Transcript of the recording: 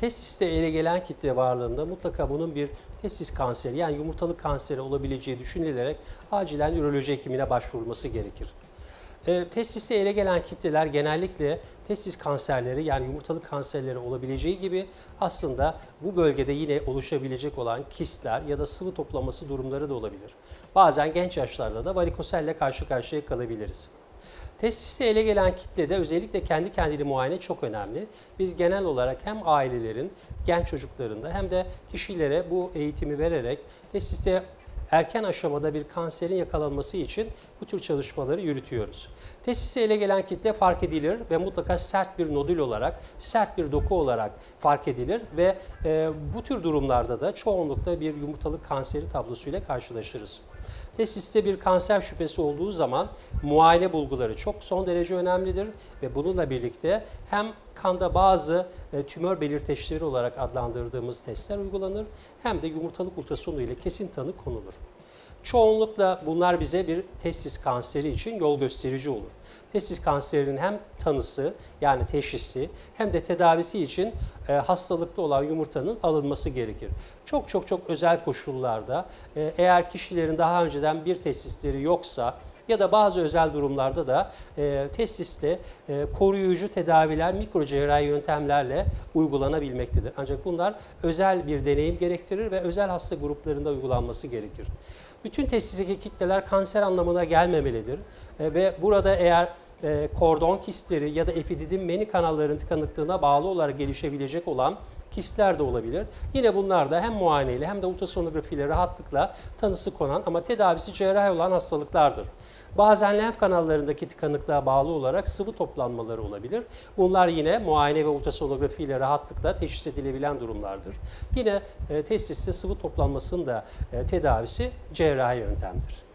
Testiste ele gelen kitle varlığında mutlaka bunun bir testis kanseri yani yumurtalık kanseri olabileceği düşünülerek acilen üroloji hekimine başvurulması gerekir. E, testiste ele gelen kitleler genellikle testis kanserleri yani yumurtalık kanserleri olabileceği gibi aslında bu bölgede yine oluşabilecek olan kistler ya da sıvı toplaması durumları da olabilir. Bazen genç yaşlarda da varikoselle karşı karşıya kalabiliriz. Testiste ele gelen kitlede özellikle kendi kendini muayene çok önemli. Biz genel olarak hem ailelerin, genç çocuklarında hem de kişilere bu eğitimi vererek testiste erken aşamada bir kanserin yakalanması için bu tür çalışmaları yürütüyoruz. Testise ele gelen kitle fark edilir ve mutlaka sert bir nodül olarak, sert bir doku olarak fark edilir ve e, bu tür durumlarda da çoğunlukla bir yumurtalık kanseri tablosuyla karşılaşırız. Tesiste bir kanser şüphesi olduğu zaman muayene bulguları çok son derece önemlidir ve bununla birlikte hem kanda bazı e, tümör belirteçleri olarak adlandırdığımız testler uygulanır hem de yumurtalık ultrasonu ile kesin tanı konulur. Çoğunlukla bunlar bize bir testis kanseri için yol gösterici olur. Testis kanserinin hem tanısı yani teşhisi hem de tedavisi için e, hastalıkta olan yumurtanın alınması gerekir. Çok çok çok özel koşullarda e, eğer kişilerin daha önceden bir testisleri yoksa ya da bazı özel durumlarda da e, testiste e, koruyucu tedaviler mikro cerrahi yöntemlerle uygulanabilmektedir. Ancak bunlar özel bir deneyim gerektirir ve özel hasta gruplarında uygulanması gerekir. Bütün testisteki kitleler kanser anlamına gelmemelidir e, ve burada eğer e, kordon kistleri ya da epididim meni kanalların tıkanıklığına bağlı olarak gelişebilecek olan kistler de olabilir. Yine bunlar da hem muayeneyle hem de ultrasonografiyle rahatlıkla tanısı konan ama tedavisi cerrahi olan hastalıklardır. Bazen lenf kanallarındaki tıkanıklığa bağlı olarak sıvı toplanmaları olabilir. Bunlar yine muayene ve ultrasonografi ile rahatlıkla teşhis edilebilen durumlardır. Yine e, testiste sıvı toplanmasının da e, tedavisi cerrahi yöntemdir.